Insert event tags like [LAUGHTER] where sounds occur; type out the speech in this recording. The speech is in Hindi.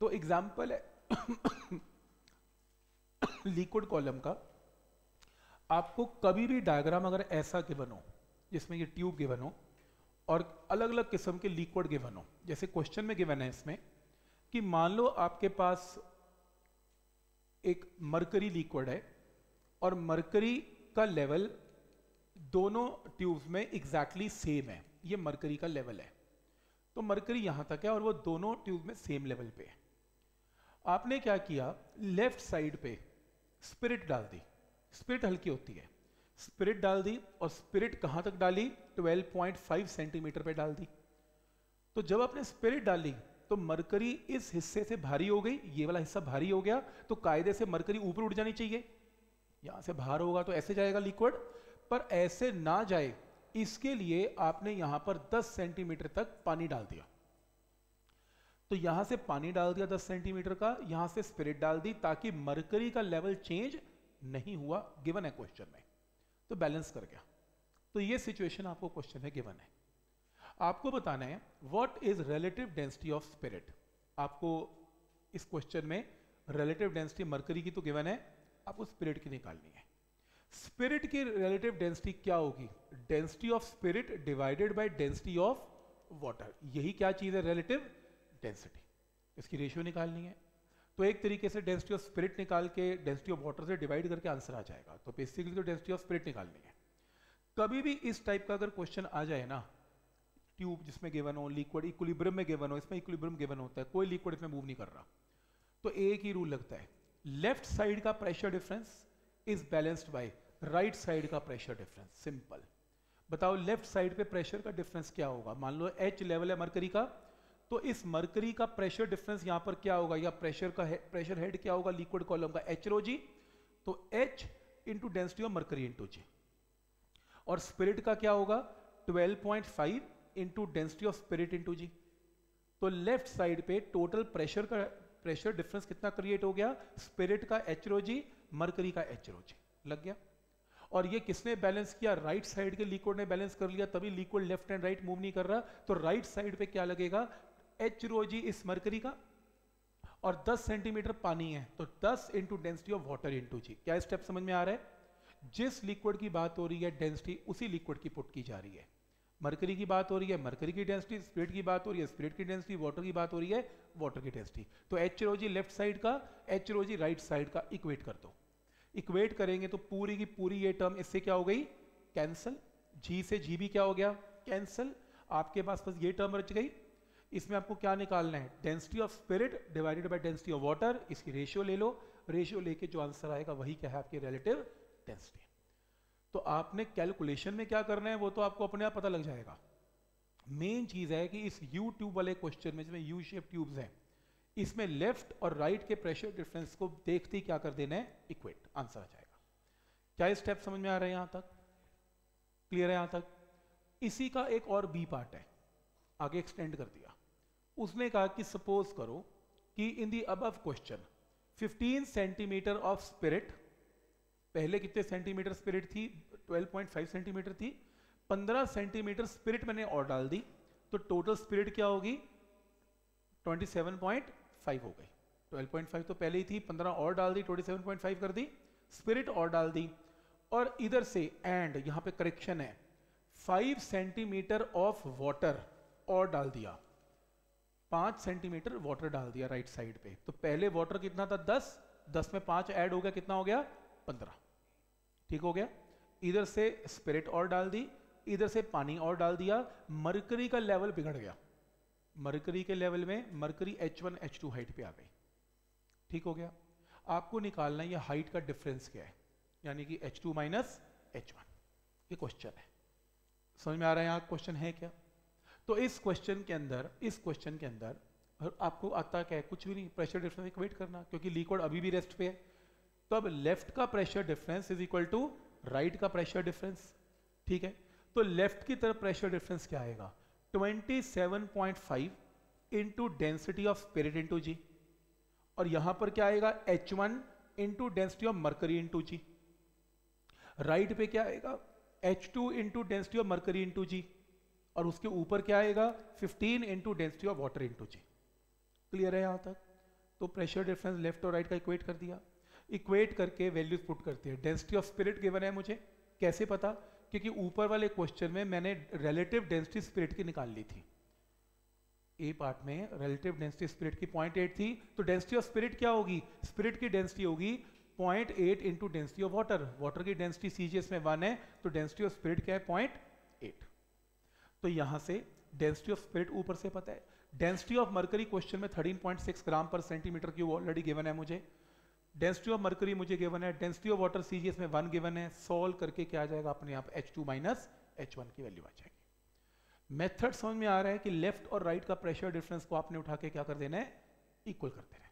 तो एग्ज़ाम्पल है [COUGHS] लिक्विड कॉलम का। आपको कभी भी डायग्राम अगर ऐसा गिवन हो, जिसमें ये ट्यूब गिवन हो, और अलग अलग किस्म के लिक्विड गिवन हो, जैसे क्वेश्चन में गिवन है इसमें, कि मान लो आपके पास एक मरकरी लिक्विड है, और मरकरी का लेवल दोनों ट्यूब्स में एग्जैक्टली exactly सेम है। ये मरकरी का लेवल है। तो मरकरी यहाँ तक है और वो दोनों ट्यूब में सेम लेवल पे है। आपने क्या किया? लेफ़्ट साइड पे स्पिरिट डाल दी। स्पिरिट हल्की होती है। स्पिरिट डाल दी और स्पिरिट कहाँ तक डाली? 12.5 सेंटीमीटर पे डाल दी। तो जब आपने स्पिरिट डाली तो मरकरी इस हिस्से से भारी हो गई। ये वाला हिस्सा भारी हो गया तो कायदे से मरकरी ऊपर उठ जानी चाहिए। यहाँ से बाहर होगा तो ऐसे जाएगा लिक्विड पर ऐसे ना जाए, इसके लिए आपने यहाँ पर 10 सेंटीमीटर तक पानी डाल दिया। तो यहाँ से पानी डाल दिया 10 सेंटीमीटर का, यहाँ से स्पिरिट डाल दी ताकि मरकरी का लेवल चेंज नहीं हुआ गिवन है क्वेश्चन में। तो बैलेंस कर गया। तो ये सिचुएशन आपको क्वेश्चन है गिवन है। आपको बताना है what is relative density of spirit आपको इस क्वेश्चन में रिलेटिव डेंसिटी मरकरी की तो गिवन है, आपको स्पिरिट की निकालनी है। स्पिरिट की रिलेटिव डेंसिटी क्या होगी? Density of spirit divided by density of water यही क्या चीज़ है रिलेटिव डेंसिटी इसकी रेशियो निकालनी है। तो एक तरीके से डेंसिटी ऑफ़ स्पिरिट निकाल के डेंसिटी ऑफ़ वाटर से डिवाइड करके आंसर आ जाएगा। तो बेसिकली तो डेंसिटी ऑफ़ स्पिरिट निकालनी है। कभी भी इस टाइप का अगर क्वेश्चन आ जाए ना ट्यूब जिसमें गिवन हो लिक्विड इक्विलिब्रियम में गिवन हो, इसमें इक्विलिब्रियम गिवन होता है, कोई लिक्विड इसमें मूव नहीं कर रहा। तो एक ही रूल लगता है। लेफ़्ट साइड का pressure difference is balanced by right side का प्रेशर डिफरेंस सिंपल बताओ लेफ़्ट साइड पे प्रेशर का डिफरेंस क्या होगा? मान लो एच लेवल है मरकरी का तो इस मरकरी का प्रेशर डिफरेंस यहाँ पर क्या होगा? या प्रेशर का है, प्रेशर हेड क्या होगा? लिक्विड कॉलम का एच जी तो H into density of mercury into G और स्पिरिट का क्या होगा? 12.5 point five into density of spirit into G तो लेफ़्ट साइड पे टोटल प्रेशर का प्रेशर डिफरेंस कितना क्रिएट हो गया? स्पिरिट का एच जी मरकरी का एच जी लग गया? और ये किसने बैलेंस किया? राइट right साइड के लिक्विड ने बैलेंस कर लिया तभी liquid left and right move नहीं कर रहा। तो राइट right साइड पे क्या लगेगा? एच रोजी इस मरकरी का और 10 सेंटीमीटर पानी है तो 10 into density of water into G क्या स्टेप समझ में आ रहा है? जिस लिक्विड की बात हो रही है डेंसिटी उसी लिक्विड की पुट की जा रही है। मरकरी की बात हो रही है मरकरी की डेंसिटी स्पिरिट की बात हो रही है स्पिरिट की डेंसिटी वाटर की बात हो रही है वाटर की डेंसिटी तो एच रोजी लेफ़्ट साइड का एच रोजी राइट साइड का इक्वेट कर दो। इक्वेट करेंगे तो पूरी की पूरी ये टर्म इससे क्या हो गई? कैंसल जी से जी भी क्या हो गया? कैंसल आपके पास बस ये टर्म रच गई। इसमें आपको क्या निकालना है? Density of spirit divided by density of water इसकी रेशियो ले लो। रेशियो लेके जो आंसर आएगा, वही क्या है आपकी रिलेटिव डेंसिटी तो आपने कैलकुलेशन में क्या करना है, वो तो आपको अपने आप पता लग जाएगा। मेन चीज़ है कि इस यू ट्यूब वाले क्वेश्चन में, जिसमें यू शेप ट्यूब्स हैं, इसमें लेफ़्ट और राइट के प्रेशर डिफरेंस को देखते ही क्या कर देना है? इक्वेट आंसर आ जाएगा। क्या स्टेप समझ में आ रहे हैं यहाँ तक? क्लियर है यहाँ तक? इसी का एक और बी पार्ट है। आगे एक्सटेंड कर दिया। उसने कहा कि सपोज़ करो कि इन दी अब क्वेश्चन 15 सेंटीमीटर ऑफ़ स्पिरिट पहले कितने सेंटीमीटर स्पिरिट थी? 12.5 सेंटीमीटर थी। 15 सेंटीमीटर स्पिरिट मैंने और डाल दी तो टोटल स्पिरिट क्या होगी? 27.5 हो गई। 12.5 तो पहले ही थी 15 और डाल दी 27.5 कर दी स्पिरिट और डाल दी। और इधर से एंड यहाँ पे करेक्शन है 5 सेंटीमीटर ऑफ़ वाटर और डाल दिया। पाँच सेंटीमीटर वाटर डाल दिया राइट साइड पे। तो पहले वाटर कितना था? दस। दस में पाँच ऐड हो गया, कितना हो गया? पंद्रह। ठीक हो गया? इधर से स्पिरिट और डाल दी, इधर से पानी और डाल दिया मरकरी का लेवल बिगड़ गया। मरकरी के लेवल में मरकरी H1 H2 हाइट पे आ गई। ठीक हो गया? आपको निकालना है, ये हाइट का डिफरेंस क्या है? यानी कि H2 टू माइनस एच ये क्वेश्चन है। समझ में आ रहा है यहाँ क्वेश्चन है क्या? तो इस क्वेश्चन के अंदर, इस क्वेश्चन के अंदर आपको आता क्या है? कुछ भी नहीं प्रेशर डिफरेंस इक्वेट करना, क्योंकि लिक्विड अभी भी रेस्ट पे है। तो अब लेफ़्ट का pressure difference is equal to right का प्रेशर डिफरेंस ठीक है? तो लेफ़्ट की तरफ़ प्रेशर डिफरेंस क्या आएगा? 27.5 into density of spirit into G और यहाँ पर क्या आएगा? H one into density of mercury into G right पे क्या आएगा? H two into density of mercury into G और उसके ऊपर क्या आएगा? 15 into density of water into G clear है यहाँ तक? तो प्रेशर डिफरेंस लेफ़्ट और राइट का इक्वेट कर दिया। इक्वेट करके वैल्यूज़ पुट करते हैं। डेंसिटी ऑफ़ स्पिरिट गिवन है मुझे। कैसे पता? क्योंकि ऊपर वाले क्वेश्चन में मैंने रिलेटिव डेंसिटी स्पिरिट की निकाल ली थी। ए पार्ट में रिलेटिव डेंसिटी स्पिरिट की पॉइंट एट थी। तो डेंसिटी ऑफ़ स्पिरिट क्या होगी? स्पिरिट की डेंसिटी होगी point eight into density of water water की डेंसिटी सीजीएस में वन है तो डेंसिटी ऑफ़ स्पिरिट क्या है? पॉइंट तो यहाँ से डेंसिटी ऑफ़ स्पिरिट ऊपर से पता है। डेंसिटी ऑफ़ मरकरी क्वेश्चन में 13.6 ग्राम पर सेंटीमीटर क्यूब ऑलरेडी गिवन है मुझे। डेंसिटी ऑफ़ मरकरी मुझे गिवन है। डेंसिटी ऑफ़ वाटर सीजीएस में वन गिवन है। सॉल्व करके क्या आ जाएगा? अपने आप H two minus H one की वैल्यू आ जाएगी। मेथड समझ में आ रहा है कि लेफ़्ट और राइट right का प्रेशर डिफरेंस को आपने उठा के क्या कर देना है? इक्वल करते रहे